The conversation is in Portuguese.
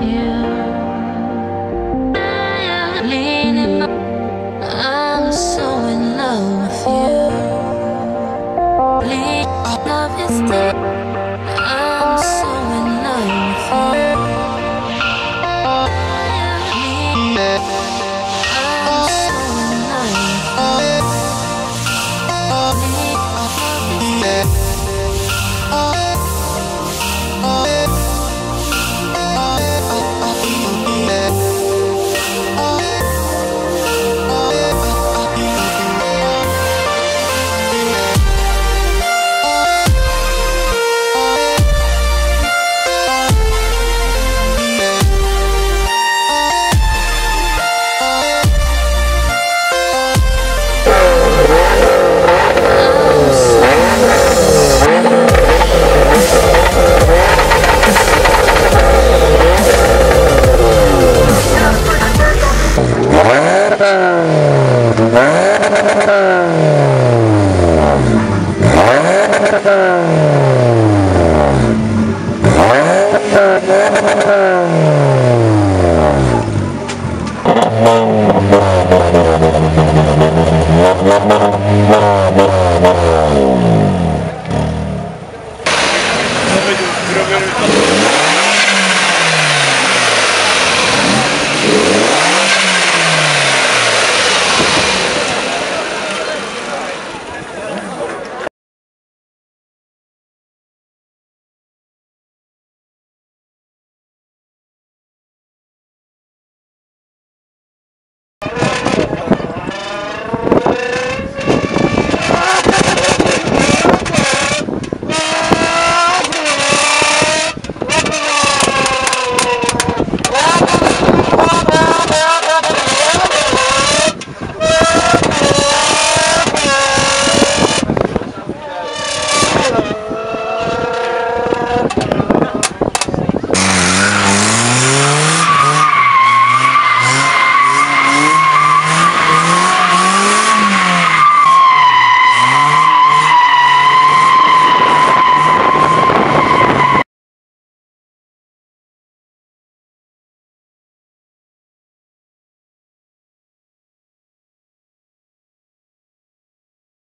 Yeah. Oh.